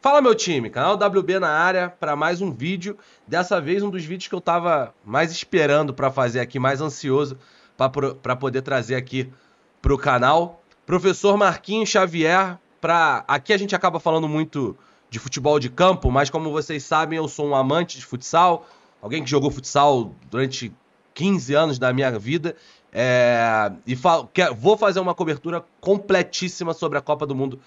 Fala meu time, canal WB na área para mais um vídeo. Dessa vez um dos vídeos que eu tava mais esperando para fazer aqui, mais ansioso para poder trazer aqui pro canal. Professor Marquinhos Xavier, para aqui a gente acaba falando muito de futebol de campo, mas como vocês sabem, eu sou um amante de futsal, alguém que jogou futsal durante 15 anos da minha vida. É, e vou fazer uma cobertura completíssima sobre a Copa do Mundo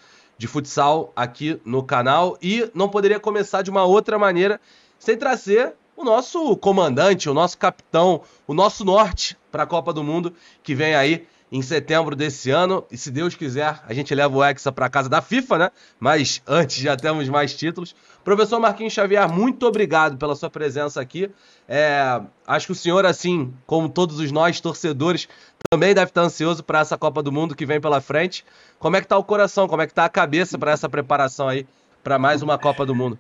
de futsal aqui no canal. E não poderia começar de uma outra maneira sem trazer o nosso comandante, o nosso capitão, o nosso norte para a Copa do Mundo que vem aí em setembro desse ano. E se Deus quiser, a gente leva o Hexa para casa da FIFA, né? Mas antes já temos mais títulos. Professor Marquinhos Xavier, muito obrigado pela sua presença aqui. É, acho que o senhor, assim como todos os nós, torcedores, também deve estar ansioso para essa Copa do Mundo que vem pela frente. Como é que está o coração, como é que está a cabeça para essa preparação aí, para mais uma Copa do Mundo?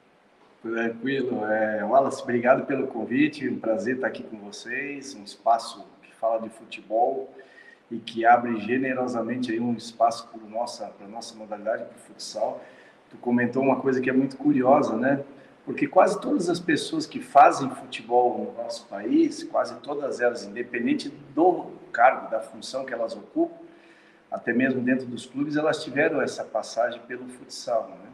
Tranquilo. É, Wallace, obrigado pelo convite. Um prazer estar aqui com vocês. Um espaço que fala de futebol e que abre generosamente aí um espaço para nossa para nossa modalidade para o futsal. Tu comentou uma coisa que é muito curiosa, né? Porque quase todas as pessoas que fazem futebol no nosso país, quase todas elas, independente do cargo, da função que elas ocupam, até mesmo dentro dos clubes, elas tiveram essa passagem pelo futsal, né?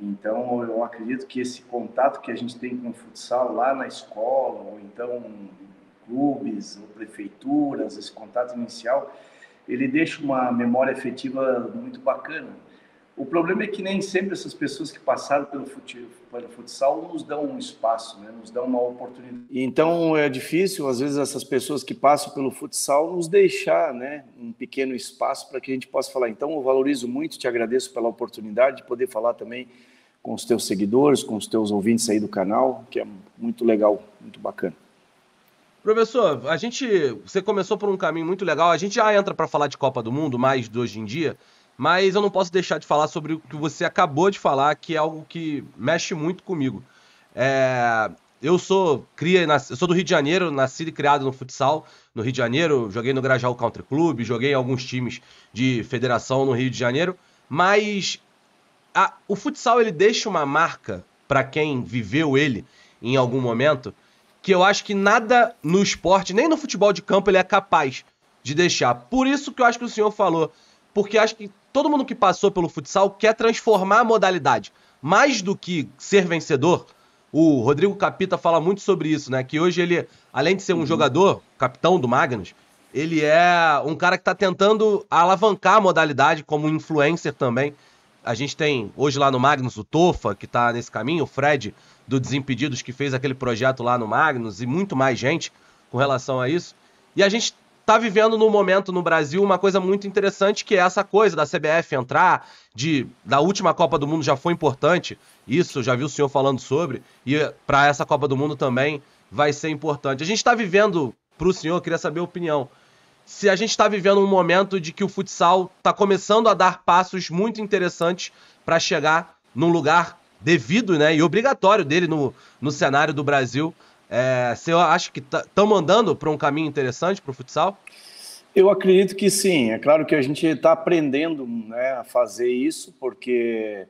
Então, eu acredito que esse contato que a gente tem com o futsal lá na escola, ou então clubes ou prefeituras, esse contato inicial, ele deixa uma memória efetiva muito bacana. O problema é que nem sempre essas pessoas que passaram pelo, pelo futsal nos dão um espaço, né? nos dão uma oportunidade. Então é difícil, às vezes, essas pessoas que passam pelo futsal nos deixar né? um pequeno espaço para que a gente possa falar. Então eu valorizo muito, te agradeço pela oportunidade de poder falar também com os teus seguidores, com os teus ouvintes aí do canal, que é muito legal, muito bacana. Professor, a gente. Você começou por um caminho muito legal. A gente já entra para falar de Copa do Mundo, mais de hoje em dia. Mas eu não posso deixar de falar sobre o que você acabou de falar, que é algo que mexe muito comigo. É, eu sou cria, eu sou do Rio de Janeiro, nascido e criado no futsal no Rio de Janeiro, joguei no Grajaú Country Club, joguei em alguns times de federação no Rio de Janeiro, mas a, o futsal ele deixa uma marca para quem viveu ele em algum momento que eu acho que nada no esporte, nem no futebol de campo, ele é capaz de deixar. Por isso que eu acho que o senhor falou. Porque acho que todo mundo que passou pelo futsal quer transformar a modalidade. Mais do que ser vencedor, o Rodrigo Capita fala muito sobre isso, né? Que hoje ele, além de ser um uhum. jogador, capitão do Magnus, ele é um cara que está tentando alavancar a modalidade como influencer também. A gente tem hoje lá no Magnus o Tofa, que está nesse caminho, o Fred do Desimpedidos, que fez aquele projeto lá no Magnus, e muito mais gente com relação a isso. E a gente está vivendo no momento no Brasil uma coisa muito interessante, que é essa coisa da CBF entrar, de da última Copa do Mundo já foi importante, isso, já vi o senhor falando sobre, e para essa Copa do Mundo também vai ser importante. A gente está vivendo, para o senhor, queria saber a opinião, se a gente está vivendo um momento de que o futsal está começando a dar passos muito interessantes para chegar num lugar devido né, e obrigatório dele no, no cenário do Brasil. É, você acha que estão tá, andando para um caminho interessante para o futsal? Eu acredito que sim. É claro que a gente está aprendendo né, a fazer isso, porque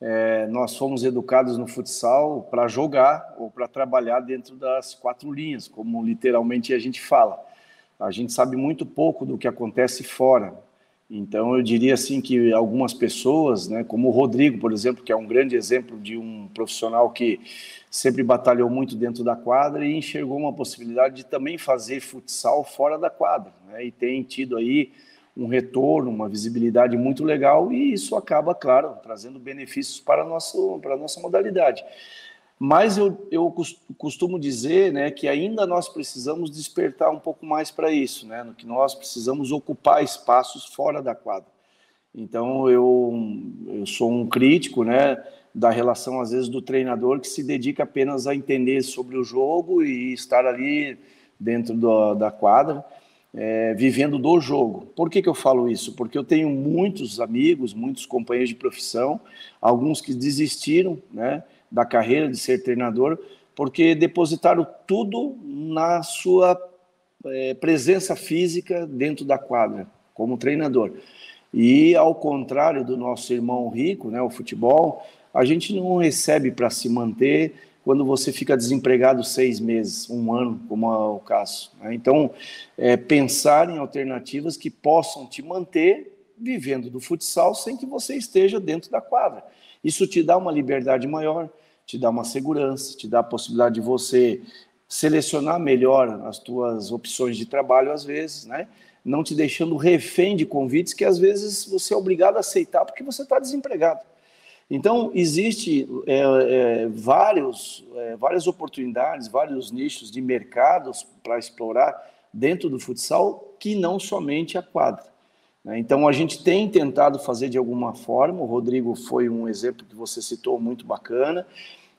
é, nós fomos educados no futsal para jogar ou para trabalhar dentro das quatro linhas, como literalmente a gente fala. A gente sabe muito pouco do que acontece fora. Então, eu diria assim que algumas pessoas, né, como o Rodrigo, por exemplo, que é um grande exemplo de um profissional que sempre batalhou muito dentro da quadra e enxergou uma possibilidade de também fazer futsal fora da quadra, né, e tem tido aí um retorno, uma visibilidade muito legal e isso acaba, claro, trazendo benefícios para nossa, para a nossa modalidade. Mas eu, eu costumo dizer né, que ainda nós precisamos despertar um pouco mais para isso, né, no que nós precisamos ocupar espaços fora da quadra. Então, eu, eu sou um crítico né, da relação, às vezes, do treinador que se dedica apenas a entender sobre o jogo e estar ali dentro do, da quadra, é, vivendo do jogo. Por que, que eu falo isso? Porque eu tenho muitos amigos, muitos companheiros de profissão, alguns que desistiram, né? Da carreira de ser treinador, porque depositaram tudo na sua é, presença física dentro da quadra, como treinador. E ao contrário do nosso irmão rico, né, o futebol, a gente não recebe para se manter quando você fica desempregado seis meses, um ano, como é o caso. Né? Então, é, pensar em alternativas que possam te manter vivendo do futsal sem que você esteja dentro da quadra. Isso te dá uma liberdade maior, te dá uma segurança, te dá a possibilidade de você selecionar melhor as tuas opções de trabalho às vezes, né? Não te deixando refém de convites que às vezes você é obrigado a aceitar porque você está desempregado. Então, existe é, é, vários, é, várias oportunidades, vários nichos de mercados para explorar dentro do futsal que não somente a quadra. Né? Então, a gente tem tentado fazer de alguma forma, o Rodrigo foi um exemplo que você citou muito bacana.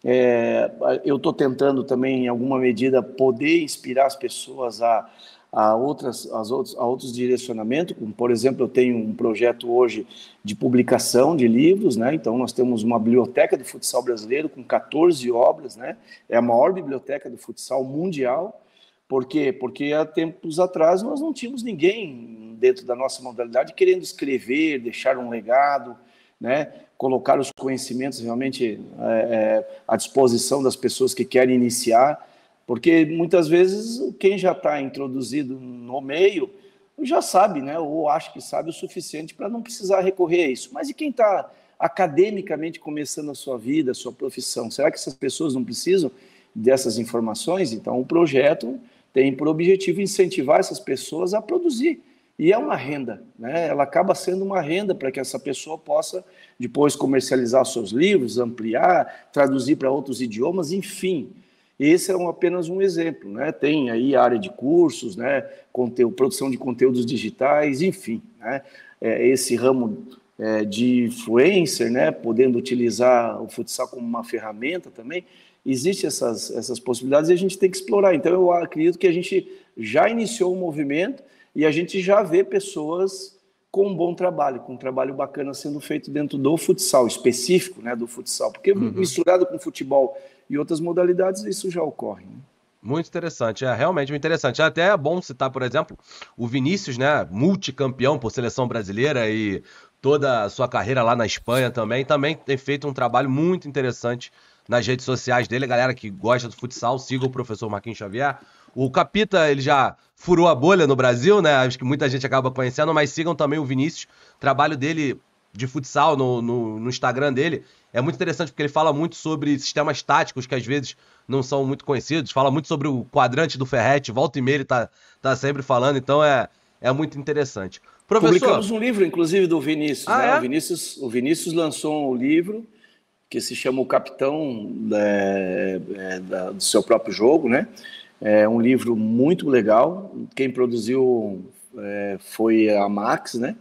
É, eu estou tentando também, em alguma medida, poder inspirar as pessoas a, a, outras, as outros, a outros direcionamentos, como, por exemplo, eu tenho um projeto hoje de publicação de livros, né? então nós temos uma biblioteca do futsal brasileiro com 14 obras, né? é a maior biblioteca do futsal mundial, por quê? Porque há tempos atrás nós não tínhamos ninguém dentro da nossa modalidade querendo escrever, deixar um legado, né? colocar os conhecimentos realmente é, é, à disposição das pessoas que querem iniciar. Porque muitas vezes quem já está introduzido no meio já sabe, né? Ou acha que sabe o suficiente para não precisar recorrer a isso. Mas e quem está academicamente começando a sua vida, a sua profissão? Será que essas pessoas não precisam dessas informações? Então, o projeto tem por objetivo incentivar essas pessoas a produzir. E é uma renda, né? ela acaba sendo uma renda para que essa pessoa possa depois comercializar seus livros, ampliar, traduzir para outros idiomas, enfim. Esse é um, apenas um exemplo, né? Tem aí área de cursos, né? Conteúdo, produção de conteúdos digitais, enfim, né? É, esse ramo é, de influencer, né? Podendo utilizar o futsal como uma ferramenta também. Existem essas, essas possibilidades e a gente tem que explorar. Então, eu acredito que a gente já iniciou um movimento e a gente já vê pessoas com um bom trabalho, com um trabalho bacana sendo feito dentro do futsal, específico né, do futsal, porque uhum. misturado com futebol e outras modalidades, isso já ocorre. Né? Muito interessante, é realmente muito interessante. É até é bom citar, por exemplo, o Vinícius, né, multicampeão por seleção brasileira e toda a sua carreira lá na Espanha também, também tem feito um trabalho muito interessante nas redes sociais dele. A galera que gosta do futsal, siga o professor Marquinhos Xavier. O Capita, ele já furou a bolha no Brasil, né? Acho que muita gente acaba conhecendo, mas sigam também o Vinícius. O trabalho dele de futsal no, no, no, Instagram dele é muito interessante porque ele fala muito sobre sistemas táticos que às vezes não são muito conhecidos, fala muito sobre o quadrante do Ferret, volta e meia ele tá, tá sempre falando, então é, é muito interessante. Professor... Publicamos um livro, inclusive, do Vinícius. Ah, né? é? o Vinícius. O Vinícius lançou um livro que se chama O Capitão é, é, da, do seu próprio jogo, né? É um livro muito legal. Quem produziu é, foi a Max, né?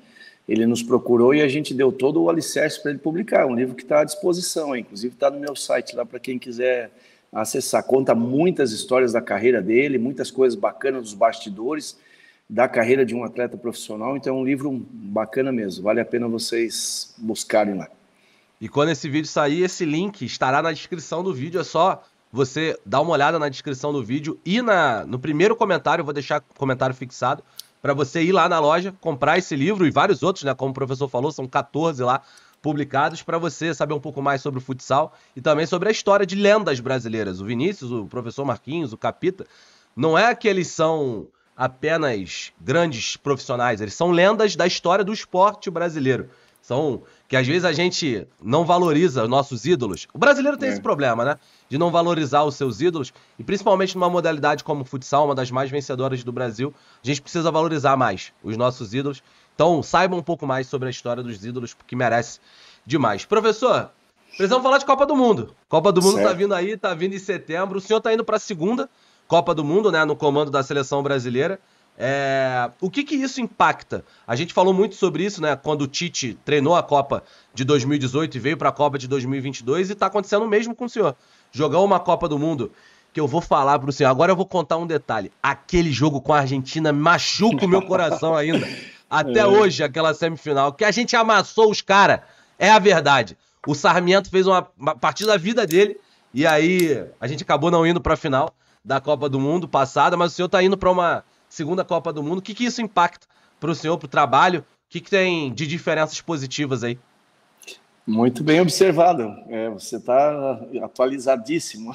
Ele nos procurou e a gente deu todo o alicerce para ele publicar. É um livro que está à disposição, inclusive está no meu site lá para quem quiser acessar. Conta muitas histórias da carreira dele, muitas coisas bacanas dos bastidores da carreira de um atleta profissional. Então é um livro bacana mesmo. Vale a pena vocês buscarem lá. E quando esse vídeo sair, esse link estará na descrição do vídeo. É só você dar uma olhada na descrição do vídeo e na, no primeiro comentário, eu vou deixar comentário fixado, para você ir lá na loja, comprar esse livro e vários outros, né? Como o professor falou, são 14 lá publicados para você saber um pouco mais sobre o futsal e também sobre a história de lendas brasileiras. O Vinícius, o professor Marquinhos, o Capita, não é que eles são apenas grandes profissionais, eles são lendas da história do esporte brasileiro. São que às vezes a gente não valoriza nossos ídolos. O brasileiro tem é. esse problema, né? De não valorizar os seus ídolos. E principalmente numa modalidade como o futsal, uma das mais vencedoras do Brasil, a gente precisa valorizar mais os nossos ídolos. Então, saiba um pouco mais sobre a história dos ídolos, porque merece demais. Professor, precisamos falar de Copa do Mundo. Copa do Mundo tá certo. tá vindo aí, tá vindo em setembro. O senhor tá indo para a segunda Copa do Mundo, né? No comando da seleção brasileira. É, o que que isso impacta? A gente falou muito sobre isso, né? Quando o Tite treinou a Copa de 2018 e veio para a Copa de 2022 e está acontecendo o mesmo com o senhor. Jogar uma Copa do Mundo que eu vou falar para o senhor. Agora eu vou contar um detalhe. Aquele jogo com a Argentina machuca o meu coração ainda. Até é. hoje, aquela semifinal, que a gente amassou os caras. É a verdade. O Sarmiento fez uma, uma partida da vida dele e aí a gente acabou não indo para a final da Copa do Mundo passada, mas o senhor está indo para uma segunda Copa do Mundo. O que, que isso impacta para o senhor, para o trabalho? O que, que tem de diferenças positivas aí? Muito bem observado. É, você está atualizadíssimo.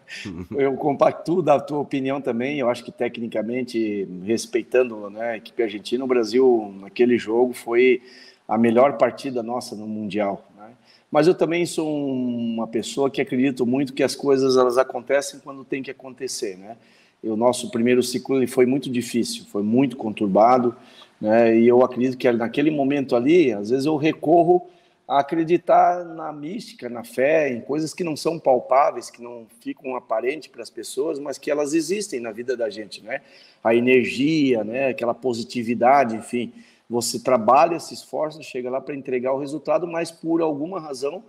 eu compacto da tua opinião também. Eu acho que tecnicamente, respeitando né, a equipe argentina, o Brasil naquele jogo foi a melhor partida nossa no mundial. Né? Mas eu também sou uma pessoa que acredito muito que as coisas elas acontecem quando tem que acontecer, né? O nosso primeiro ciclo ele foi muito difícil, foi muito conturbado, né? E eu acredito que naquele momento ali, às vezes eu recorro a acreditar na mística, na fé, em coisas que não são palpáveis, que não ficam aparentes para as pessoas, mas que elas existem na vida da gente, né? A energia, né? Aquela positividade, enfim. Você trabalha, se esforça, chega lá para entregar o resultado, mas por alguma razão,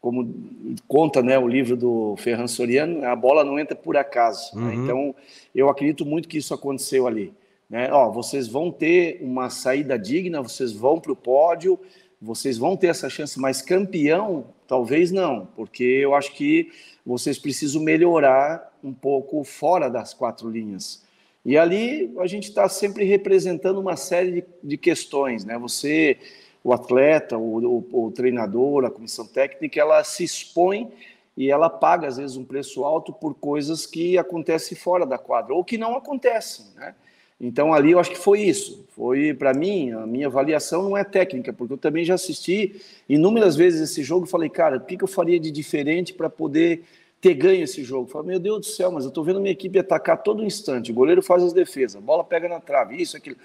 como conta né, o livro do Ferran Soriano, a bola não entra por acaso. Né? Uhum. Né? Então, eu acredito muito que isso aconteceu ali. Né? Ó, vocês vão ter uma saída digna, vocês vão para o pódio, vocês vão ter essa chance, mas campeão, talvez não, porque eu acho que vocês precisam melhorar um pouco fora das quatro linhas. E ali a gente está sempre representando uma série de, de, questões, né? Você, o atleta, o, o, o treinador, a comissão técnica, ela se expõe e ela paga às vezes um preço alto por coisas que acontecem fora da quadra ou que não acontecem, né? Então ali eu acho que foi isso. Foi para mim, a minha avaliação não é técnica, porque eu também já assisti inúmeras vezes esse jogo e falei, cara, o que, que eu faria de diferente para poder ter ganho esse jogo? falei, meu Deus do céu, mas eu estou vendo minha equipe atacar todo instante. O goleiro faz as defesas, a bola pega na trave, isso, aquilo.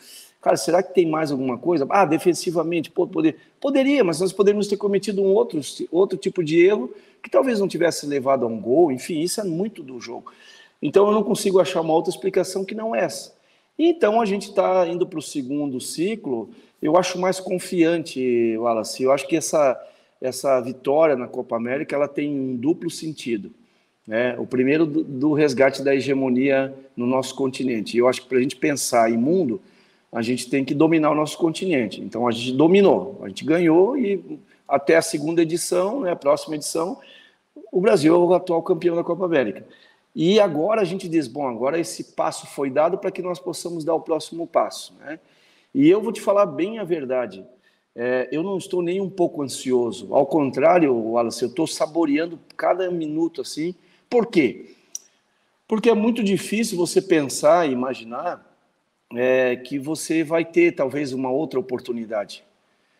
Cara, será que tem mais alguma coisa? Ah, defensivamente, pô, poder. Poderia, mas nós poderíamos ter cometido um outro, outro tipo de erro que talvez não tivesse levado a um gol. Enfim, isso é muito do jogo. Então eu não consigo achar uma outra explicação que não essa. Então a gente está indo para o segundo ciclo. Eu acho mais confiante, Wallace. Eu acho que essa, essa vitória na Copa América ela tem um duplo sentido. Né? O primeiro do, do resgate da hegemonia no nosso continente. Eu acho que para a gente pensar em mundo, a gente tem que dominar o nosso continente. Então a gente dominou, a gente ganhou e até a segunda edição, né, a próxima edição, o Brasil é o atual campeão da Copa América. E agora a gente diz, bom, agora esse passo foi dado para que nós possamos dar o próximo passo, né? E eu vou te falar bem a verdade, é, eu não estou nem um pouco ansioso, ao contrário, Wallace, eu estou saboreando cada minuto assim. Por quê? Porque é muito difícil você pensar e imaginar é, que você vai ter talvez uma outra oportunidade.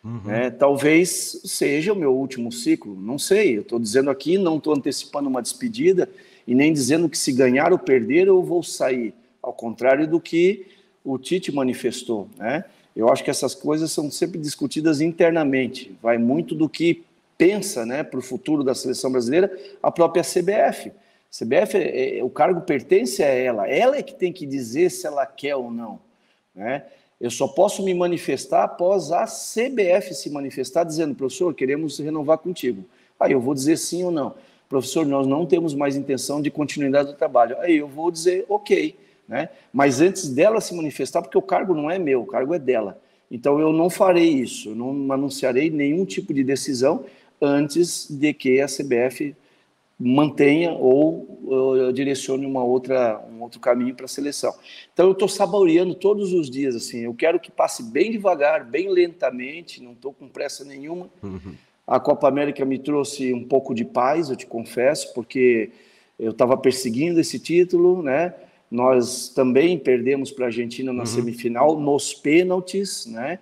Uhum. Né? Talvez seja o meu último ciclo, não sei. Eu estou dizendo aqui, não estou antecipando uma despedida e nem dizendo que se ganhar ou perder eu vou sair, ao contrário do que o Tite manifestou, né? Eu acho que essas coisas são sempre discutidas internamente, vai muito do que pensa, né, para o futuro da seleção brasileira, a própria CBF. CBF, é, é, o cargo pertence a ela, ela é que tem que dizer se ela quer ou não, né? Eu só posso me manifestar após a CBF se manifestar dizendo, professor, queremos renovar contigo. Aí eu vou dizer sim ou não professor, nós não temos mais intenção de continuidade do trabalho. Aí eu vou dizer, ok, né? Mas antes dela se manifestar, porque o cargo não é meu, o cargo é dela. Então eu não farei isso, não anunciarei nenhum tipo de decisão antes de que a CBF mantenha ou direcione uma outra, um outro caminho para a seleção. Então eu estou saboreando todos os dias assim. Eu quero que passe bem devagar, bem lentamente. Não estou com pressa nenhuma. Uhum. A Copa América me trouxe um pouco de paz, eu te confesso, porque eu estava perseguindo esse título, né? Nós também perdemos para a Argentina na uhum. semifinal, nos pênaltis, né?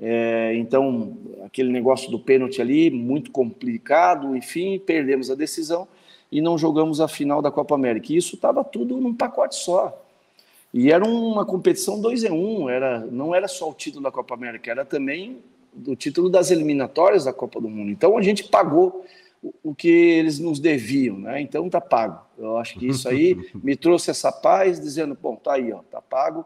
É, então, aquele negócio do pênalti ali, muito complicado, enfim, perdemos a decisão e não jogamos a final da Copa América. E isso estava tudo num pacote só. E era uma competição 2 em 1, um, era, não era só o título da Copa América, era também do título das eliminatórias da Copa do Mundo. Então a gente pagou o, que eles nos deviam, né? Então tá pago. Eu acho que isso aí me trouxe essa paz, dizendo, bom, tá aí, ó, tá pago,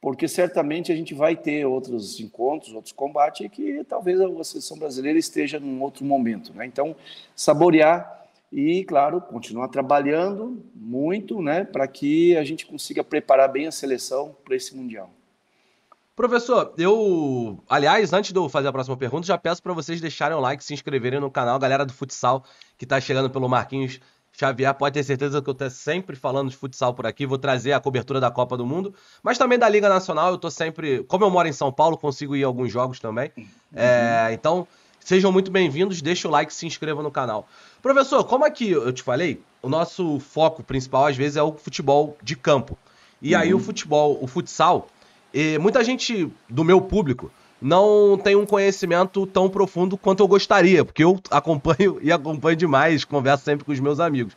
porque certamente a gente vai ter outros encontros, outros combates e que talvez a seleção brasileira esteja num outro momento, né? Então saborear e, claro, continuar trabalhando muito, né, para que a gente consiga preparar bem a seleção para esse mundial. Professor, eu. Aliás, antes de eu fazer a próxima pergunta, já peço para vocês deixarem o like, se inscreverem no canal. Galera do futsal que está chegando pelo Marquinhos Xavier, pode ter certeza que eu estou sempre falando de futsal por aqui. Vou trazer a cobertura da Copa do Mundo, mas também da Liga Nacional. Eu estou sempre. Como eu moro em São Paulo, consigo ir a alguns jogos também. Uhum. É, então, Sejam muito bem-vindos, deixa o like, se inscreva no canal. Professor, como aqui eu te falei, o nosso foco principal às vezes é o futebol de campo. E uhum. aí o futebol, o futsal, muita gente do meu público não tem um conhecimento tão profundo quanto eu gostaria, porque eu acompanho e acompanho demais, converso sempre com os meus amigos.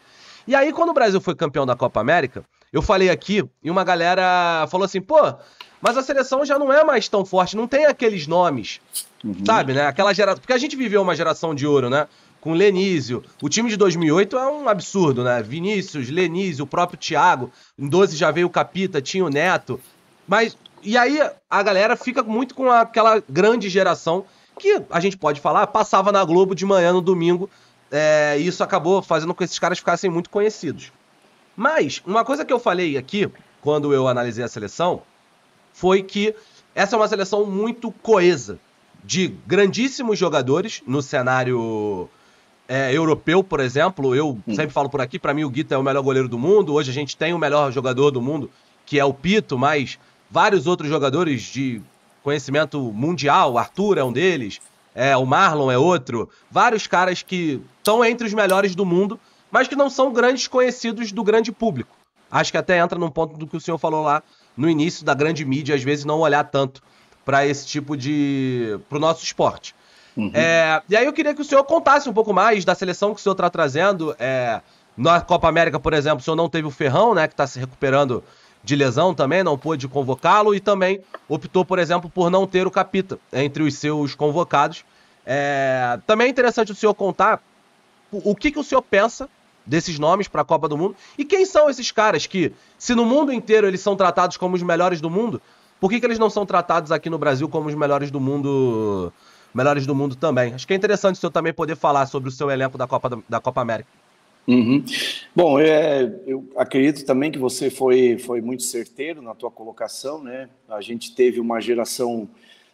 E aí, quando o Brasil foi campeão da Copa América, eu falei aqui e uma galera falou assim: pô, mas a seleção já não é mais tão forte, não tem aqueles nomes, uhum. sabe, né? Aquela geração. Porque a gente viveu uma geração de ouro, né? Com Lenísio. O time de 2008 é um absurdo, né? Vinícius, Lenísio, o próprio Thiago. Em 12 já veio o Capita, tinha o Neto. Mas e aí a galera fica muito com aquela grande geração que a gente pode falar, passava na Globo de manhã no domingo, é, e isso acabou fazendo com que esses caras ficassem muito conhecidos. Mas, uma coisa que eu falei aqui, quando eu analisei a seleção, foi que essa é uma seleção muito coesa, de grandíssimos jogadores no cenário é, europeu, por exemplo. Eu hum. sempre falo por aqui, para mim o Guita é o melhor goleiro do mundo. Hoje a gente tem o melhor jogador do mundo, que é o Pito, mas vários outros jogadores de conhecimento mundial, Arthur é um deles, é, o Marlon é outro, vários caras que estão entre os melhores do mundo, mas que não são grandes conhecidos do grande público. Acho que até entra num ponto do que o senhor falou lá no início da grande mídia, às vezes não olhar tanto para esse tipo de. para o nosso esporte. Uhum. É, e aí eu queria que o senhor contasse um pouco mais da seleção que o senhor está trazendo. É, na Copa América, por exemplo, o senhor não teve o Ferrão, né, que está se recuperando de lesão também, não pôde convocá-lo e também optou, por exemplo, por não ter o Capita entre os seus convocados. É... Também é interessante o senhor contar o que, que o senhor pensa desses nomes para a Copa do Mundo e quem são esses caras que, se no mundo inteiro eles são tratados como os melhores do mundo, por que, que eles não são tratados aqui no Brasil como os melhores do mundo, melhores do mundo também? Acho que é interessante o senhor também poder falar sobre o seu elenco da Copa, da Copa América. Uhum. Bom, é, eu acredito também que você foi, foi muito certeiro na tua colocação, né? A gente teve uma geração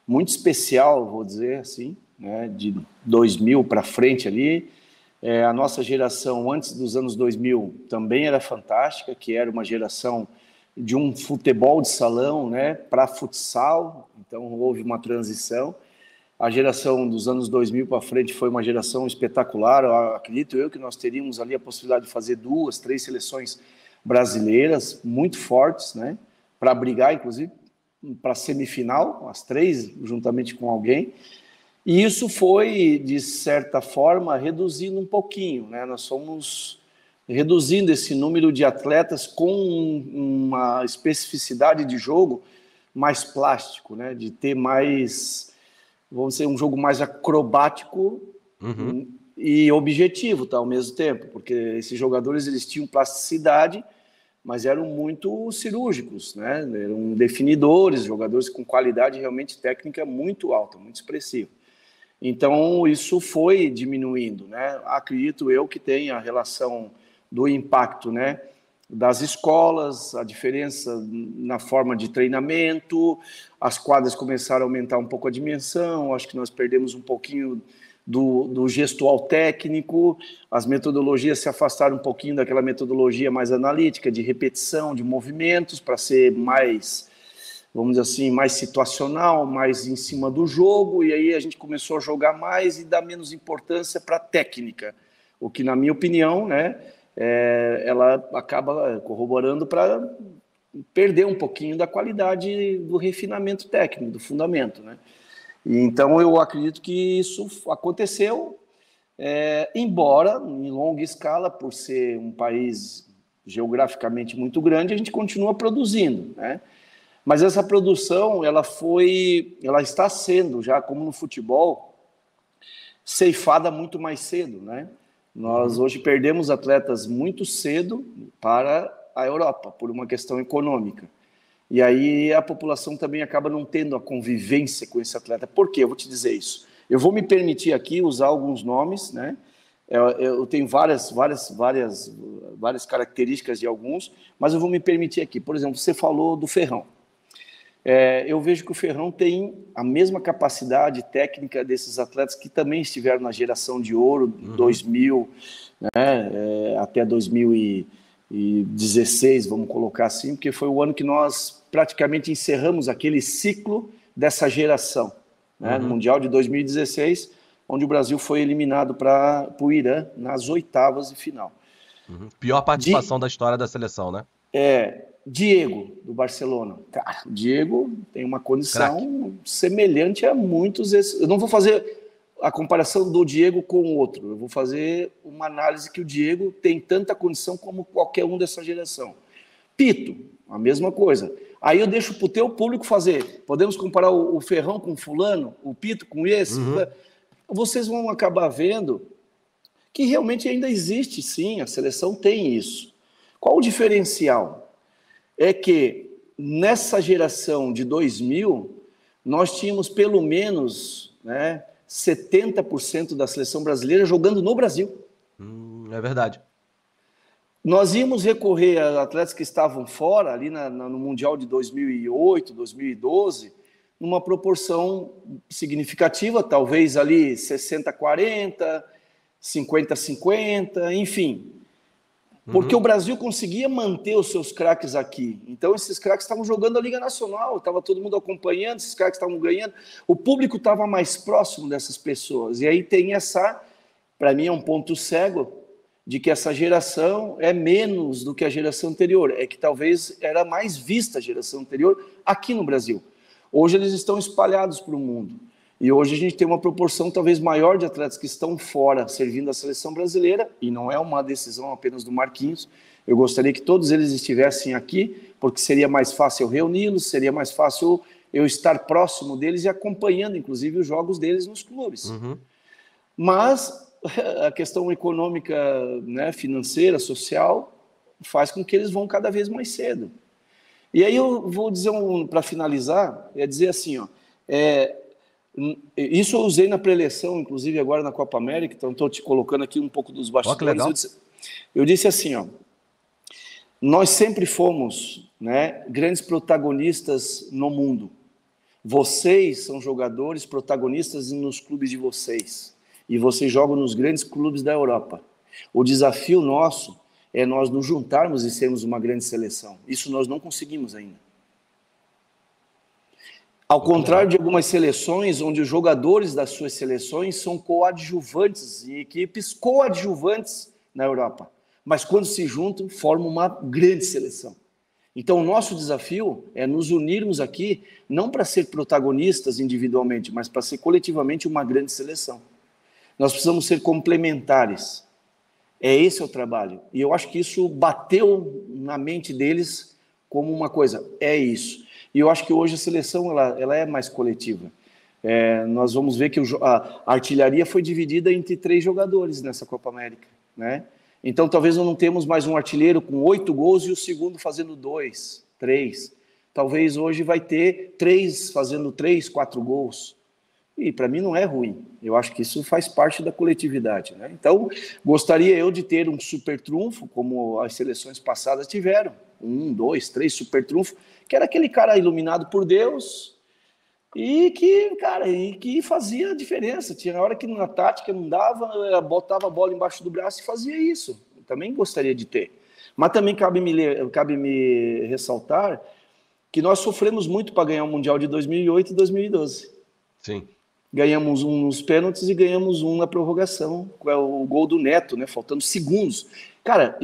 muito especial, vou dizer assim, né? De 2000 para frente ali. É, a nossa geração antes dos anos 2000 também era fantástica, que era uma geração de um futebol de salão, né? Para futsal. Então houve uma transição. A geração dos anos 2000 para frente foi uma geração espetacular. Eu acredito eu que nós teríamos ali a possibilidade de fazer duas, três seleções brasileiras muito fortes, né? Para brigar, inclusive, para semifinal, as três, juntamente com alguém. E isso foi, de certa forma, reduzindo um pouquinho, né? Nós fomos reduzindo esse número de atletas com uma especificidade de jogo mais plástico, né? De ter mais vamos ser um jogo mais acrobático uhum. e objetivo, tá, ao mesmo tempo, porque esses jogadores eles tinham plasticidade, mas eram muito cirúrgicos, né? Eram definidores, jogadores com qualidade realmente técnica muito alta, muito expressiva. Então isso foi diminuindo, né? Acredito eu que tem a relação do impacto, né? Das escolas, a diferença na forma de treinamento, as quadras começaram a aumentar um pouco a dimensão, acho que nós perdemos um pouquinho do, do gestual técnico, as metodologias se afastaram um pouquinho daquela metodologia mais analítica, de repetição, de movimentos, para ser mais, vamos dizer assim, mais situacional, mais em cima do jogo, e aí a gente começou a jogar mais e dar menos importância para a técnica, o que, na minha opinião, né, é, ela acaba corroborando para perder um pouquinho da qualidade do refinamento técnico, do fundamento, né? Então eu acredito que isso aconteceu, é, embora em longa escala, por ser um país geograficamente muito grande, a gente continua produzindo, né? Mas essa produção, ela foi, ela está sendo já como no futebol ceifada muito mais cedo, né? Nós hoje perdemos atletas muito cedo para a Europa, por uma questão econômica. E aí a população também acaba não tendo a convivência com esse atleta. Por quê? Eu vou te dizer isso. Eu vou me permitir aqui usar alguns nomes, né? Eu, eu tenho várias, várias, várias, várias características de alguns, mas eu vou me permitir aqui. Por exemplo, você falou do Ferrão é, eu vejo que o Ferrão tem a mesma capacidade técnica desses atletas que também estiveram na geração de ouro, uhum. 2000 né, é, até 2016, vamos colocar assim, porque foi o ano que nós praticamente encerramos aquele ciclo dessa geração. Né, uhum. No Mundial de 2016, onde o Brasil foi eliminado para o Irã nas oitavas de final. Uhum. Pior participação Di... da história da seleção, né? É, Diego, do Barcelona. Cara, o Diego tem uma condição Crack. semelhante a muitos. Eu não vou fazer a comparação do Diego com o outro, eu vou fazer uma análise que o Diego tem tanta condição como qualquer um dessa geração. Pito, a mesma coisa. Aí eu deixo para o teu público fazer. Podemos comparar o, Ferrão com o fulano, o Pito com esse? Uhum. Vocês vão acabar vendo que realmente ainda existe, sim, a seleção tem isso. Qual o diferencial? É que nessa geração de 2000, nós tínhamos pelo menos né, 70% da seleção brasileira jogando no Brasil. Hum, é verdade. Nós íamos recorrer a atletas que estavam fora, ali na, na, no Mundial de 2008, 2012, numa proporção significativa, talvez ali 60-40, 50-50, enfim. Porque uhum. o Brasil conseguia manter os seus craques aqui. Então, esses craques estavam jogando a Liga Nacional, estava todo mundo acompanhando, esses craques estavam ganhando. O público estava mais próximo dessas pessoas. E aí tem essa, para mim, é um ponto cego de que essa geração é menos do que a geração anterior. É que talvez era mais vista a geração anterior aqui no Brasil. Hoje eles estão espalhados para o mundo. E hoje a gente tem uma proporção talvez maior de atletas que estão fora servindo a seleção brasileira, e não é uma decisão apenas do Marquinhos. Eu gostaria que todos eles estivessem aqui, porque seria mais fácil reuni-los, seria mais fácil eu estar próximo deles e acompanhando, inclusive, os jogos deles nos clubes. Uhum. Mas a questão econômica, né, financeira, social, faz com que eles vão cada vez mais cedo. E aí eu vou dizer, um, para finalizar, é dizer assim, ó, é, isso eu usei na preleção, inclusive agora na Copa América, então estou te colocando aqui um pouco dos bastidores. Oh, eu, disse, eu disse assim, ó, nós sempre fomos né, grandes protagonistas no mundo. Vocês são jogadores protagonistas nos clubes de vocês. E vocês jogam nos grandes clubes da Europa. O desafio nosso é nós nos juntarmos e sermos uma grande seleção. Isso nós não conseguimos ainda. Ao contrário de algumas seleções, onde os jogadores das suas seleções são coadjuvantes em equipes coadjuvantes na Europa. Mas quando se juntam, formam uma grande seleção. Então, o nosso desafio é nos unirmos aqui, não para ser protagonistas individualmente, mas para ser coletivamente uma grande seleção. Nós precisamos ser complementares. É esse o trabalho. E eu acho que isso bateu na mente deles como uma coisa. É isso. E eu acho que hoje a seleção ela, ela é mais coletiva. É, nós vamos ver que o, a, artilharia foi dividida entre três jogadores nessa Copa América, né? Então talvez não temos mais um artilheiro com oito gols e o segundo fazendo dois, três. Talvez hoje vai ter três fazendo três, quatro gols. E para mim não é ruim. Eu acho que isso faz parte da coletividade. Né? Então, gostaria eu de ter um super trunfo, como as seleções passadas tiveram. Um, dois, três super trunfo, que era aquele cara iluminado por Deus e que, cara, e que fazia a diferença. Tinha hora que na tática não dava, botava a bola embaixo do braço e fazia isso. Eu também gostaria de ter. Mas também cabe me, cabe me ressaltar que nós sofremos muito para ganhar o Mundial de 2008 e 2012. Sim. Ganhamos um nos pênaltis e ganhamos um na prorrogação, com o gol do Neto, né? Faltando segundos. Cara,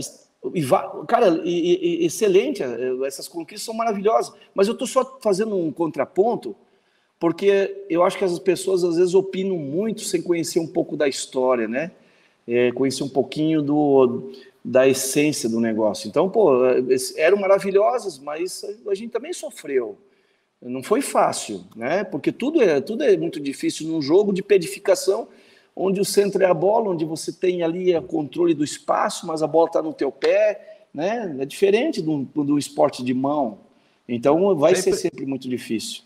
cara, excelente, essas conquistas são maravilhosas. Mas eu estou só fazendo um contraponto, porque eu acho que as pessoas às vezes opinam muito sem conhecer um pouco da história, né? É, conhecer um pouquinho do, da essência do negócio. Então, pô, eram maravilhosas, mas a gente também sofreu. Não foi fácil, né? Porque tudo é, tudo é muito difícil num jogo de pedificação, onde o centro é a bola, onde você tem ali o controle do espaço, mas a bola está no teu pé, né? É diferente do, do esporte de mão. Então vai sempre, ser sempre muito difícil.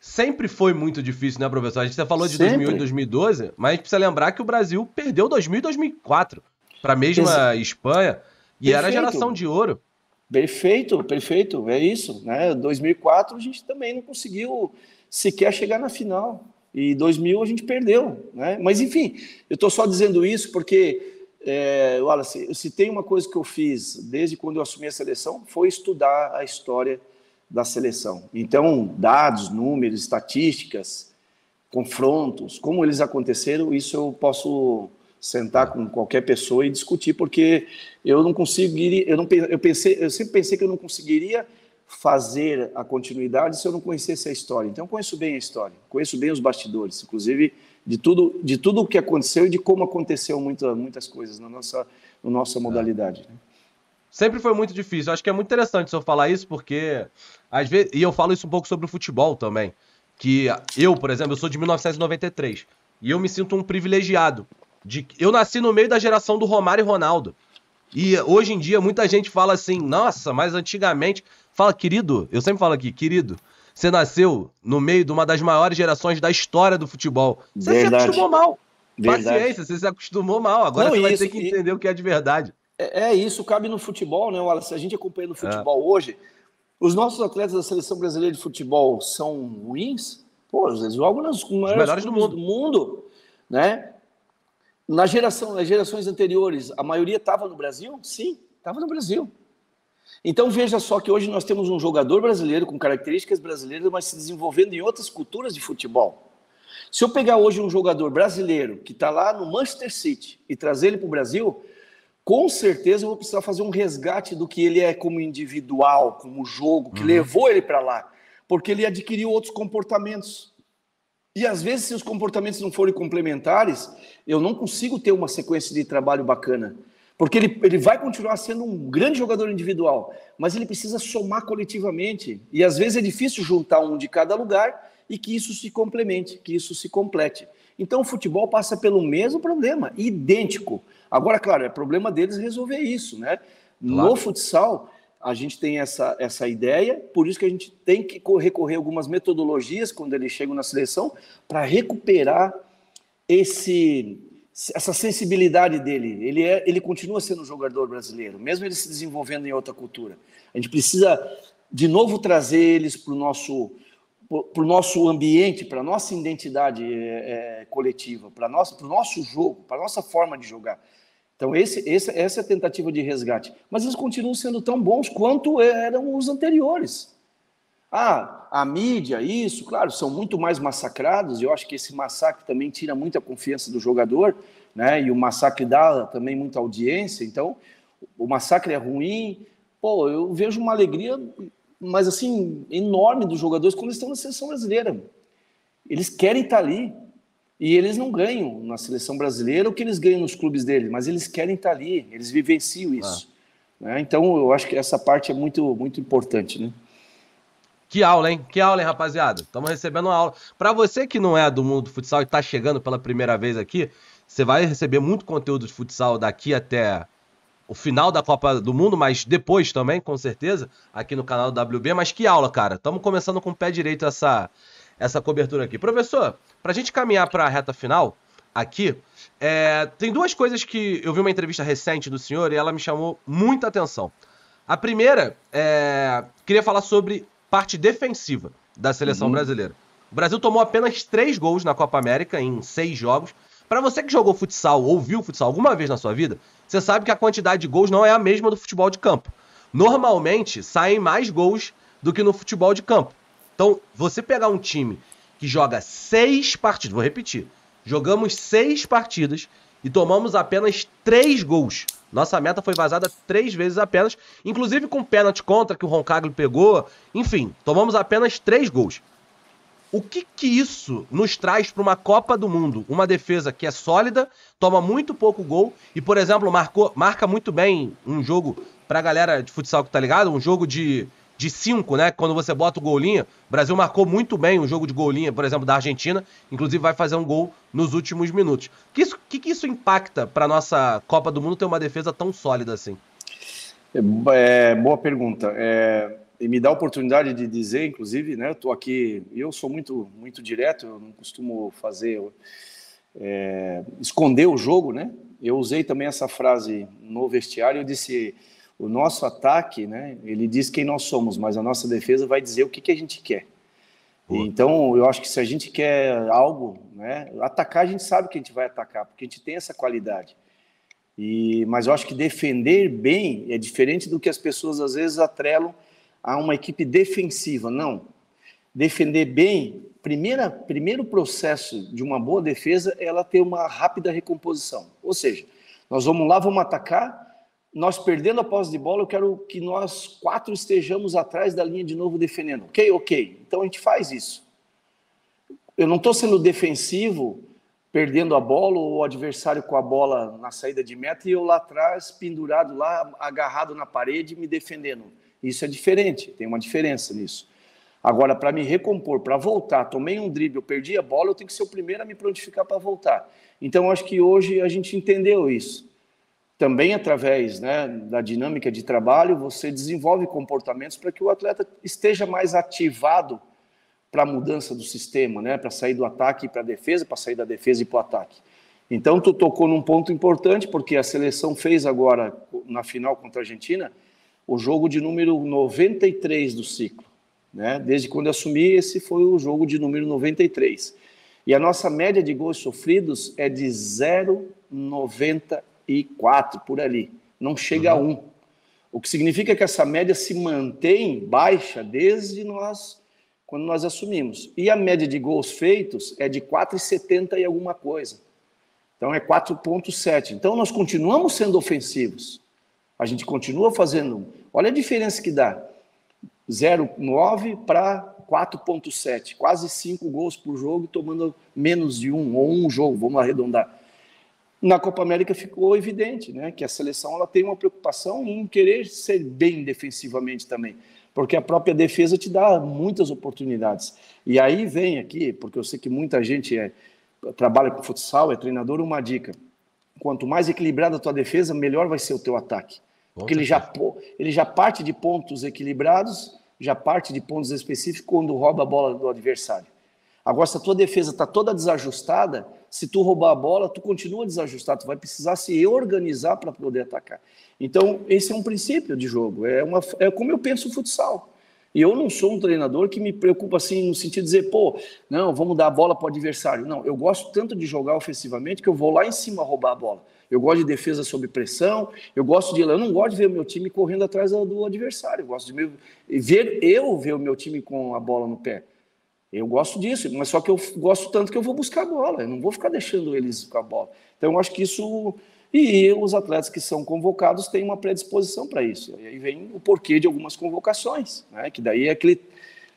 Sempre foi muito difícil, né, professor? A gente até falou de sempre. 2008 2012, mas a gente precisa lembrar que o Brasil perdeu 2000 e 2004 para a mesma Espanha e Perfeito. era a geração de ouro. Perfeito, perfeito, é isso. Né? 2004 a gente também não conseguiu sequer chegar na final. E 2000 a gente perdeu. Né? Mas enfim, eu estou só dizendo isso porque, é, Wallace, se tem uma coisa que eu fiz desde quando eu assumi a seleção, foi estudar a história da seleção. Então, dados, números, estatísticas, confrontos, como eles aconteceram, isso eu posso sentar com qualquer pessoa e discutir, porque eu não conseguiria, eu não eu pensei, eu sempre pensei que eu não conseguiria fazer a continuidade se eu não conhecesse a história. Então eu conheço bem a história, conheço bem os bastidores, inclusive de tudo, de tudo o que aconteceu e de como aconteceu muita, muitas coisas na nossa, na nossa modalidade. Né? Sempre foi muito difícil. Acho que é muito interessante eu falar isso, porque às vezes, e eu falo isso um pouco sobre o futebol também, que eu, por exemplo, eu sou de 1993 e eu me sinto um privilegiado. De, eu nasci no meio da geração do Romário e Ronaldo. E hoje em dia muita gente fala assim, nossa, mas antigamente. Fala, querido, eu sempre falo aqui, querido, você nasceu no meio de uma das maiores gerações da história do futebol. Você verdade. se acostumou mal. Verdade. Paciência, você se acostumou mal. Agora Não, você vai isso, ter que entender e... o que é de verdade. É, é, isso, cabe no futebol, né, Wallace? A gente acompanha no futebol é. hoje. Os nossos atletas da seleção brasileira de futebol são ruins? Pô, eles jogam nas maiores melhores do mundo. do mundo, né? Na geração, nas gerações anteriores, a maioria estava no Brasil? Sim, estava no Brasil. Então veja só que hoje nós temos um jogador brasileiro com características brasileiras, mas se desenvolvendo em outras culturas de futebol. Se eu pegar hoje um jogador brasileiro que está lá no Manchester City e trazer ele para o Brasil, com certeza eu vou precisar fazer um resgate do que ele é como individual, como jogo, que uhum. levou ele para lá, porque ele adquiriu outros comportamentos. E às vezes, se os comportamentos não forem complementares, eu não consigo ter uma sequência de trabalho bacana. Porque ele, ele vai continuar sendo um grande jogador individual, mas ele precisa somar coletivamente. E às vezes é difícil juntar um de cada lugar e que isso se complemente, que isso se complete. Então o futebol passa pelo mesmo problema, idêntico. Agora, claro, é problema deles resolver isso, né? Claro. No futsal, a gente tem essa, essa ideia, por isso que a gente tem que recorrer a algumas metodologias quando eles chegam na seleção para recuperar esse essa sensibilidade dele. Ele, é, ele continua sendo um jogador brasileiro, mesmo ele se desenvolvendo em outra cultura. A gente precisa, de novo, trazer eles para o nosso, pro nosso ambiente, para a nossa identidade é, é, coletiva, para o nosso jogo, para a nossa forma de jogar. Então, esse, esse, essa é a tentativa de resgate. Mas eles continuam sendo tão bons quanto eram os anteriores. Ah, a mídia, isso, claro, são muito mais massacrados, e eu acho que esse massacre também tira muita confiança do jogador, né? E o massacre dá também muita audiência, então o massacre é ruim. Pô, eu vejo uma alegria, mas assim, enorme dos jogadores quando estão na seleção brasileira. Eles querem estar ali. E eles não ganham na seleção brasileira o que eles ganham nos clubes deles, mas eles querem estar ali, eles vivenciam isso. Ah. Né? Então, eu acho que essa parte é muito, muito importante, né? Que aula, hein? Que aula, hein, rapaziada? Estamos recebendo uma aula. Para você que não é do mundo do futsal e está chegando pela primeira vez aqui, você vai receber muito conteúdo de futsal daqui até o final da Copa do Mundo, mas depois também, com certeza, aqui no canal do WB. Mas que aula, cara. Estamos começando com o pé direito essa, essa cobertura aqui. Professor, para a gente caminhar para a reta final aqui, é, tem duas coisas que eu vi uma entrevista recente do senhor e ela me chamou muita atenção. A primeira, é, queria falar sobre parte defensiva da seleção uhum. brasileira. O Brasil tomou apenas três gols na Copa América em seis jogos. Para você que jogou futsal ou viu futsal alguma vez na sua vida, você sabe que a quantidade de gols não é a mesma do futebol de campo. Normalmente saem mais gols do que no futebol de campo. Então, você pegar um time que joga seis partidas, vou repetir, jogamos seis partidas e tomamos apenas três gols. Nossa meta foi vazada três vezes apenas, inclusive com pênalti contra que o Roncaglio pegou. Enfim, tomamos apenas três gols. O que que isso nos traz para uma Copa do Mundo? Uma defesa que é sólida, toma muito pouco gol e, por exemplo, marcou, marca muito bem um jogo para a galera de futsal que tá ligado, um jogo de de 5, né? Quando você bota o golinho, o Brasil marcou muito bem o jogo de golinha, por exemplo, da Argentina, inclusive vai fazer um gol nos últimos minutos. O que, isso, que, que isso impacta para nossa Copa do Mundo ter uma defesa tão sólida assim? É, boa pergunta. É, e me dá a oportunidade de dizer, inclusive, né? Eu tô aqui, eu sou muito, muito direto, eu não costumo fazer é, esconder o jogo, né? Eu usei também essa frase no vestiário, eu disse o nosso ataque, né, ele diz quem nós somos, mas a nossa defesa vai dizer o que, que a gente quer. Então, eu acho que se a gente quer algo, né, atacar, a gente sabe que a gente vai atacar, porque a gente tem essa qualidade. E, mas eu acho que defender bem é diferente do que as pessoas às vezes atrelam a uma equipe defensiva. Não. defender bem, primeira, primeiro processo de uma boa defesa é ela ter uma rápida recomposição. Ou seja, nós vamos lá, vamos atacar, nós perdendo a posse de bola, eu quero que nós quatro estejamos atrás da linha de novo defendendo. Ok, ok. Então a gente faz isso. Eu não estou sendo defensivo, perdendo a bola, ou o adversário com a bola na saída de meta e eu lá atrás, pendurado lá, agarrado na parede, me defendendo. Isso é diferente, tem uma diferença nisso. Agora, para me recompor, para voltar, tomei um drible, eu perdi a bola, eu tenho que ser o primeiro a me prontificar para voltar. Então, acho que hoje a gente entendeu isso. Também através né, da dinâmica de trabalho, você desenvolve comportamentos para que o atleta esteja mais ativado para a mudança do sistema, né, para sair do ataque para a defesa, para sair da defesa e para o ataque. Então, tu tocou num ponto importante, porque a seleção fez agora, na final contra a Argentina, o jogo de número 93 do ciclo. Né? Desde quando eu assumi, esse foi o jogo de número 93. E a nossa média de gols sofridos é de 0,94 por ali. Não chega uhum. a 1. O que significa que essa média se mantém baixa desde nós quando nós assumimos. E a média de gols feitos é de 4,70 e alguma coisa. Então é 4,7. Então nós continuamos sendo ofensivos. A gente continua fazendo. Olha a diferença que dá. 0,9 para 4,7, quase 5 gols por jogo, tomando menos de um, ou um jogo, vamos arredondar. Na Copa América ficou evidente né, que a seleção ela tem uma preocupação em querer ser bem defensivamente também, porque a própria defesa te dá muitas oportunidades. E aí vem aqui, porque eu sei que muita gente é, trabalha com futsal, é treinador, uma dica. Quanto mais equilibrada a tua defesa, melhor vai ser o teu ataque. Porque ele já, ele já parte de pontos equilibrados, já parte de pontos específicos quando rouba a bola do adversário. Agora, se a tua defesa está toda desajustada, se tu roubar a bola, tu continua desajustado, tu vai precisar se organizar para poder atacar. Então, esse é um princípio de jogo, é, uma, é como eu penso o futsal. E eu não sou um treinador que me preocupa assim, no sentido de dizer, pô, não, vamos dar a bola para o adversário. Não, eu gosto tanto de jogar ofensivamente que eu vou lá em cima roubar a bola. Eu gosto de defesa sob pressão, eu gosto de. Eu não gosto de ver o meu time correndo atrás do adversário. Eu gosto de ver eu ver o meu time com a bola no pé. Eu gosto disso, mas só que eu gosto tanto que eu vou buscar a bola, eu não vou ficar deixando eles com a bola. Então eu acho que isso. E os atletas que são convocados têm uma predisposição para isso. E aí vem o porquê de algumas convocações, né? que daí é aquele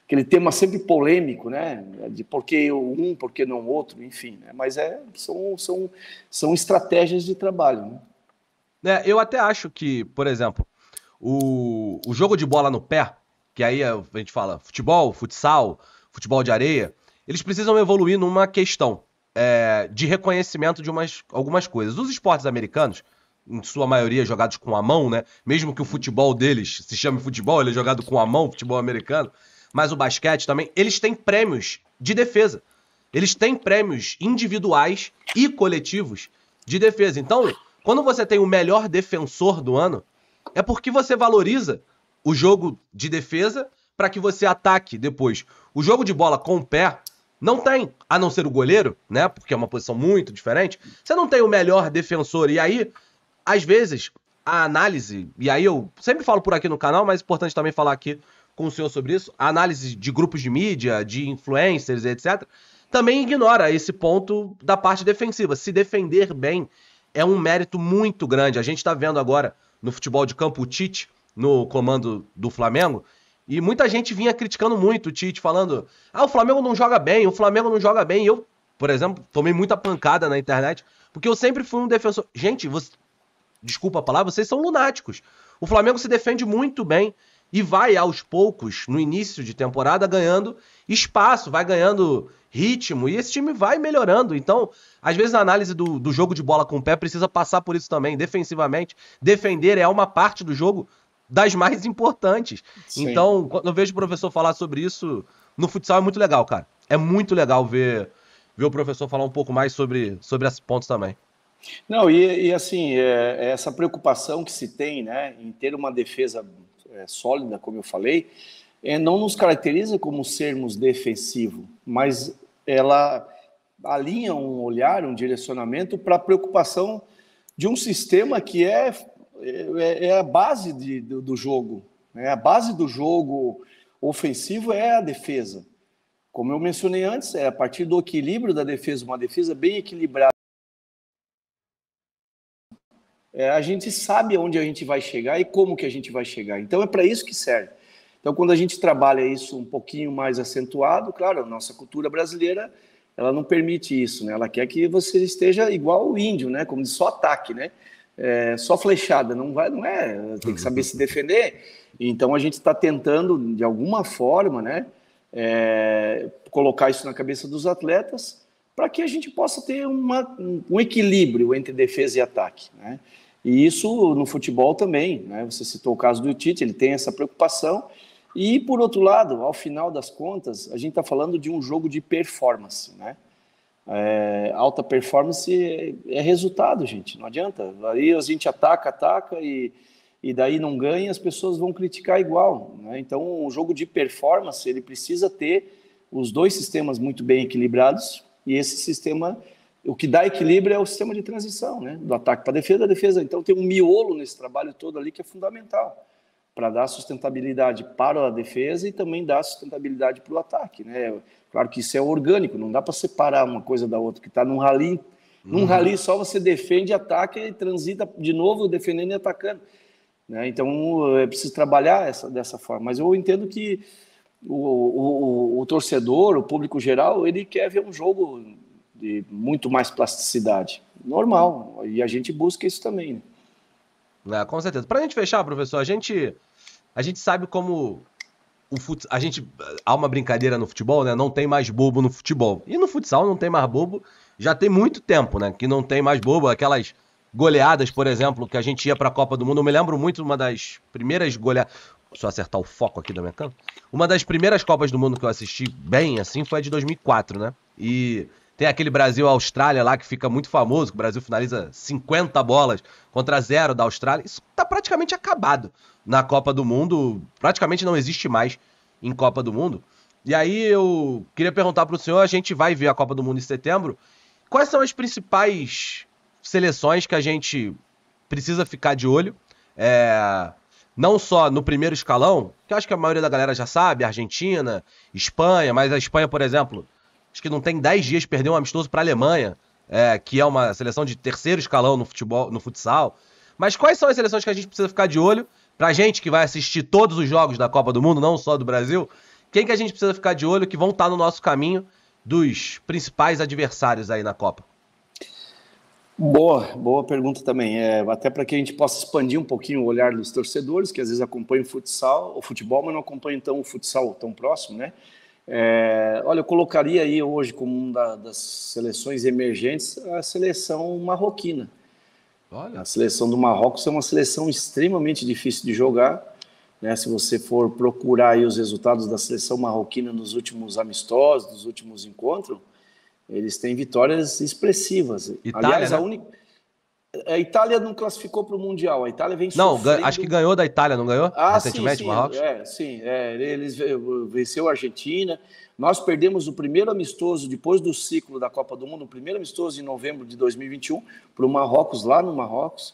aquele tema sempre polêmico, né? De por que um, por que não outro, enfim. Né? Mas é, são, são, são estratégias de trabalho. Né? É, eu até acho que, por exemplo, o, o jogo de bola no pé, que aí a gente fala futebol, futsal, futebol de areia, eles precisam evoluir numa questão é, de reconhecimento de umas, algumas coisas. Os esportes americanos, em sua maioria jogados com a mão, né? Mesmo que o futebol deles se chame futebol, ele é jogado com a mão, futebol americano mas o basquete também, eles têm prêmios de defesa. Eles têm prêmios individuais e coletivos de defesa. Então, quando você tem o melhor defensor do ano, é porque você valoriza o jogo de defesa para que você ataque depois. O jogo de bola com o pé não tem, a não ser o goleiro, né? Porque é uma posição muito diferente. Você não tem o melhor defensor. E aí, às vezes, a análise, e aí eu sempre falo por aqui no canal, mas é importante também falar aqui com o senhor sobre isso, a análise de grupos de mídia, de influencers, etc., também ignora esse ponto da parte defensiva. Se defender bem é um mérito muito grande. A gente está vendo agora no futebol de campo o Tite no comando do Flamengo. E muita gente vinha criticando muito o Tite, falando: ah, o Flamengo não joga bem, o Flamengo não joga bem. E eu, por exemplo, tomei muita pancada na internet, porque eu sempre fui um defensor. Gente, você... desculpa a palavra, vocês são lunáticos. O Flamengo se defende muito bem e vai aos poucos, no início de temporada, ganhando espaço, vai ganhando ritmo e esse time vai melhorando. Então, às vezes a análise do, do jogo de bola com o pé precisa passar por isso também. Defensivamente, defender é uma parte do jogo das mais importantes. Sim. Então, quando eu vejo o professor falar sobre isso no futsal é muito legal, cara. É muito legal ver, ver o professor falar um pouco mais sobre, sobre esses pontos também. Não, e, e assim, é, é essa preocupação que se tem né, em ter uma defesa é, sólida, como eu falei, é, não nos caracteriza como sermos defensivo, mas ela alinha um olhar, um direcionamento para a preocupação de um sistema que é, é, é a base de, do, do, jogo. Né? A base do jogo ofensivo é a defesa. como eu mencionei antes, é a partir do equilíbrio da defesa, uma defesa bem equilibrada. É, a gente sabe onde a gente vai chegar e como que a gente vai chegar. Então é para isso que serve. Então quando a gente trabalha isso um pouquinho mais acentuado, claro, a nossa cultura brasileira ela não permite isso, né? Ela quer que você esteja igual o índio, né? Como diz, só ataque, né? É, só flechada, não vai, não é. Tem que saber se defender. Então a gente está tentando de alguma forma, né? É, colocar isso na cabeça dos atletas para que a gente possa ter uma, um equilíbrio entre defesa e ataque, né? E isso no futebol também, né? Você citou o caso do Tite, ele tem essa preocupação. E, por outro lado, ao final das contas, a gente está falando de um jogo de performance, né? É, alta performance é, é, resultado, gente, não adianta. Aí a gente ataca, ataca e, e daí não ganha, as pessoas vão criticar igual. Né? Então, um jogo de performance, ele precisa ter os dois sistemas muito bem equilibrados e esse sistema, o que dá equilíbrio é o sistema de transição, né? Do ataque para defesa, da defesa. Então, tem um miolo nesse trabalho todo ali que é fundamental para dar sustentabilidade para a defesa e também dar sustentabilidade para o ataque, né? Claro que isso é orgânico, não dá para separar uma coisa da outra, que está num rally, num uhum. rally só você defende, ataca e transita de novo defendendo e atacando, né? Então é preciso trabalhar essa, dessa forma. Mas eu entendo que o, o, o, torcedor, o público geral, ele quer ver um jogo de muito mais plasticidade, normal, e a gente busca isso também. Né? É, com certeza. Para a gente fechar, professor, a gente a gente sabe como o fut... a gente há uma brincadeira no futebol, né? Não tem mais bobo no futebol. E no futsal não tem mais bobo, já tem muito tempo, né? Que não tem mais bobo, aquelas goleadas, por exemplo, que a gente ia para a Copa do Mundo. Eu me lembro muito de uma das primeiras goleadas. Eu acertar o foco aqui da minha câmera. Uma das primeiras Copas do Mundo que eu assisti bem, assim, foi a de 2004, né? E tem aquele Brasil-Austrália lá que fica muito famoso, que o Brasil finaliza 50 bolas contra zero da Austrália. Isso tá praticamente acabado na Copa do Mundo. Praticamente não existe mais em Copa do Mundo. E aí eu queria perguntar para o senhor, a gente vai ver a Copa do Mundo em setembro. Quais são as principais seleções que a gente precisa ficar de olho? É, não só no primeiro escalão, que acho que a maioria da galera já sabe, Argentina, Espanha, mas a Espanha, por exemplo, acho que não tem 10 dias perdeu um amistoso para a Alemanha, é, que é uma seleção de terceiro escalão no futebol, no futsal. Mas quais são as seleções que a gente precisa ficar de olho? Pra gente que vai assistir todos os jogos da Copa do Mundo, não só do Brasil, quem que a gente precisa ficar de olho que vão estar no nosso caminho dos principais adversários aí na Copa? Boa, boa pergunta também. É, até para que a gente possa expandir um pouquinho o olhar dos torcedores, que às vezes acompanham o futsal, o futebol, mas não acompanham então o futsal tão próximo, né? É, olha, eu colocaria aí hoje como uma das seleções emergentes a seleção marroquina. Olha. A seleção do Marrocos é uma seleção extremamente difícil de jogar. Né? Se você for procurar os resultados da seleção marroquina nos últimos amistosos, nos últimos encontros, eles têm vitórias expressivas. Itália, Aliás, né? a única a Itália não classificou para o Mundial. A Itália vem Não, sofrendo... acho que ganhou da Itália, não ganhou? Ah, Recentemente, sim, sim. Marrocos? É, sim. É, eles venceu a Argentina. Nós perdemos o primeiro amistoso depois do ciclo da Copa do Mundo, o primeiro amistoso em novembro de 2021 para o Marrocos, lá no Marrocos.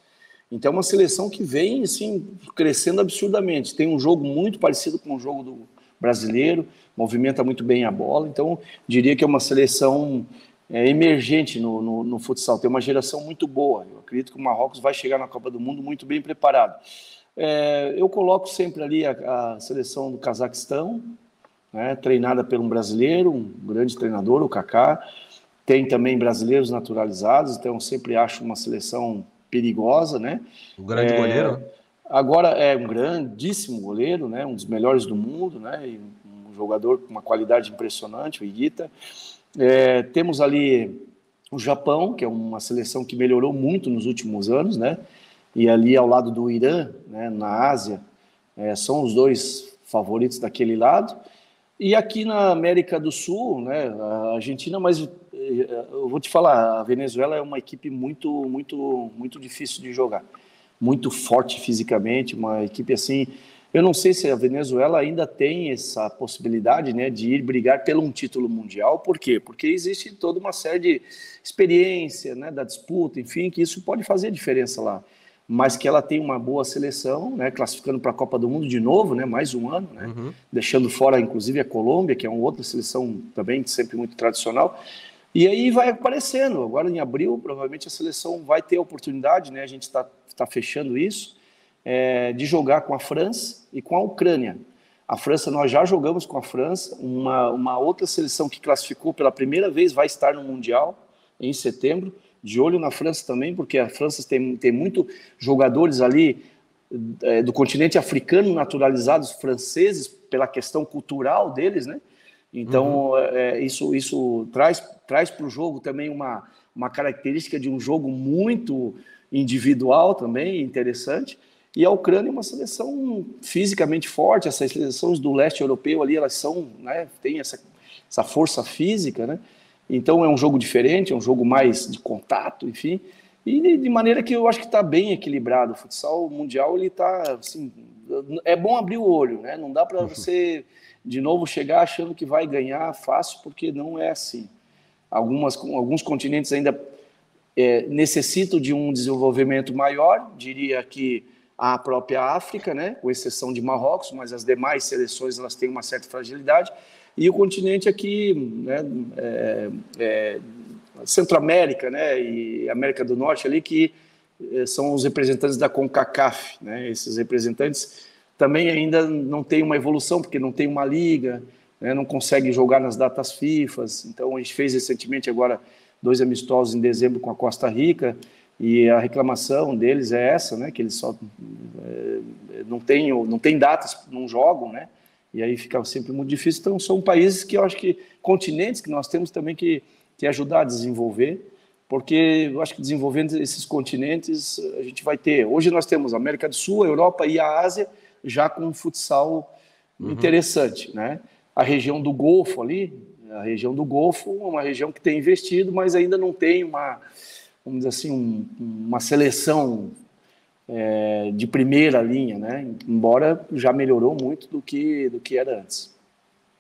Então, é uma seleção que vem assim, crescendo absurdamente. Tem um jogo muito parecido com o jogo do brasileiro, movimenta muito bem a bola. Então, diria que é uma seleção é, emergente no, no, no, futsal, tem uma geração muito boa. Eu acredito que o Marrocos vai chegar na Copa do Mundo muito bem preparado. É, eu coloco sempre ali a, a seleção do Cazaquistão, né, treinada por um brasileiro, um grande treinador, o Kaká. Tem também brasileiros naturalizados, então eu sempre acho uma seleção perigosa, né? O grande é, goleiro. Agora é um grandíssimo goleiro, né? Um dos melhores do mundo, né? Um jogador com uma qualidade impressionante, o Iguita. É, temos ali o Japão, que é uma seleção que melhorou muito nos últimos anos, né? E ali ao lado do Irã, né, na Ásia, é, são os dois favoritos daquele lado. E aqui na América do Sul, né, a Argentina, mas é, eu vou te falar, a Venezuela é uma equipe muito, muito, muito difícil de jogar, muito forte fisicamente, uma equipe assim eu não sei se a Venezuela ainda tem essa possibilidade né, de ir brigar pelo um título mundial. Por quê? Porque existe toda uma série de experiência né, da disputa, enfim, que isso pode fazer diferença lá. mas que ela tem uma boa seleção, né, classificando para a Copa do Mundo de novo, né, mais um ano, né, uhum. deixando fora inclusive a Colômbia, que é uma outra seleção também sempre muito tradicional. E aí vai aparecendo. Agora em abril, provavelmente a seleção vai ter a oportunidade, né, a gente está tá fechando isso, é, de jogar com a França e com a Ucrânia. A França, nós já jogamos com a França, uma, uma outra seleção que classificou pela primeira vez vai estar no Mundial em setembro de olho na França também, porque a França tem, tem muito jogadores ali é, do continente africano naturalizados franceses pela questão cultural deles, né? Então uhum. é, isso isso traz traz para o jogo também uma uma característica de um jogo muito individual também interessante. E a Ucrânia é uma seleção fisicamente forte. Essas seleções do leste europeu ali elas são, né? Tem essa essa força física, né? Então é um jogo diferente, é um jogo mais de contato, enfim. E de maneira que eu acho que está bem equilibrado. O futsal mundial ele está assim, é bom abrir o olho, né? Não dá para uhum. você de novo chegar achando que vai ganhar fácil, porque não é assim. Algumas, alguns continentes ainda é, necessitam de um desenvolvimento maior, diria que a própria África, né? Com exceção de Marrocos, mas as demais seleções elas têm uma certa fragilidade. E o continente aqui, né, é, é, Centro-América, né, e América do Norte ali que é, são os representantes da CONCACAF, né, esses representantes também ainda não tem uma evolução porque não tem uma liga, né, não consegue jogar nas datas FIFA, então a gente fez recentemente agora dois amistosos em dezembro com a Costa Rica e a reclamação deles é essa, né, que eles só é, não têm não tem datas, não jogam, né, e aí fica sempre muito difícil. Então, são países que eu acho que, continentes que nós temos também que, que ajudar a desenvolver, porque eu acho que desenvolvendo esses continentes, a gente vai ter. Hoje nós temos a América do Sul, a Europa e a Ásia já com um futsal uhum. interessante, né? A região do Golfo ali, a região do Golfo, é uma região que tem investido, mas ainda não tem uma, vamos dizer assim, um, uma seleção é, de primeira linha, né? Embora já melhorou muito do que, do que era antes.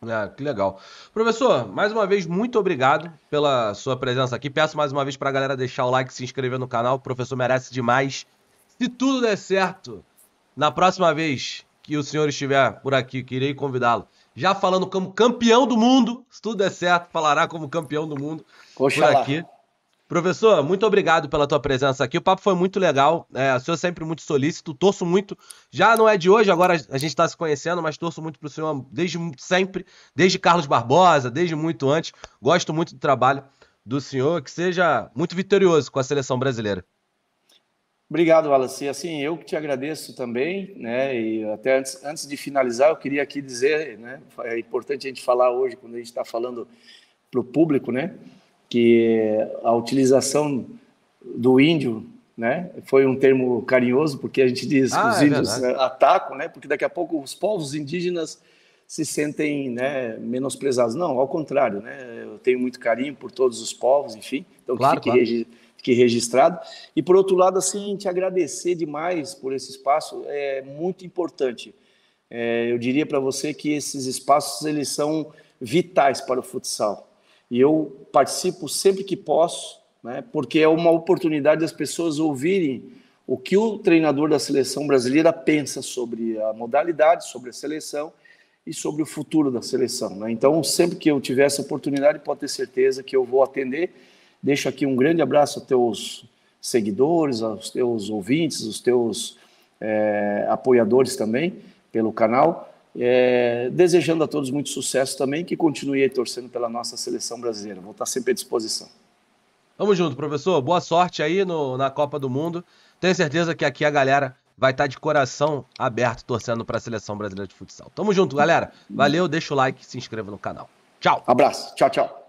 Ah, que legal. Professor, mais uma vez, muito obrigado pela sua presença aqui. Peço mais uma vez para a galera deixar o like, se inscrever no canal. O professor merece demais. Se tudo der certo, na próxima vez que o senhor estiver por aqui, queria convidá-lo. Já falando como campeão do mundo, se tudo der certo, falará como campeão do mundo Oxalá. por aqui. Professor, muito obrigado pela tua presença aqui. O papo foi muito legal. É, o senhor é sempre muito solícito. Torço muito. Já não é de hoje, agora a gente está se conhecendo, mas torço muito para o senhor desde sempre, desde Carlos Barbosa, desde muito antes. Gosto muito do trabalho do senhor. Que seja muito vitorioso com a seleção brasileira. Obrigado, Wallace. Assim, eu que te agradeço também, né? E até antes, antes de finalizar, eu queria aqui dizer, né? É importante a gente falar hoje, quando a gente está falando para o público, né? Que a utilização do índio, né, foi um termo carinhoso, porque a gente diz ah, que os é índios verdade. atacam, né, porque daqui a pouco os povos indígenas se sentem né, menosprezados. Não, ao contrário, né, eu tenho muito carinho por todos os povos, enfim, então claro, que fique, claro. fique registrado. E por outro lado, assim, te agradecer demais por esse espaço, é muito importante. É, eu diria para você que esses espaços eles são vitais para o futsal. E eu participo sempre que posso, né, porque é uma oportunidade das pessoas ouvirem o que o treinador da seleção brasileira pensa sobre a modalidade, sobre a seleção e sobre o futuro da seleção. Né? Então, sempre que eu tiver essa oportunidade, pode ter certeza que eu vou atender. Deixo aqui um grande abraço aos teus seguidores, aos teus ouvintes, aos teus é, apoiadores também pelo canal. É, desejando a todos muito sucesso também, que continue torcendo pela nossa seleção brasileira. Vou estar sempre à disposição. Tamo junto, professor. Boa sorte aí no, na Copa do Mundo. Tenho certeza que aqui a galera vai estar de coração aberto torcendo para a seleção brasileira de futsal. Tamo junto, galera. Valeu, deixa o like, se inscreva no canal. Tchau. Abraço. Tchau, tchau.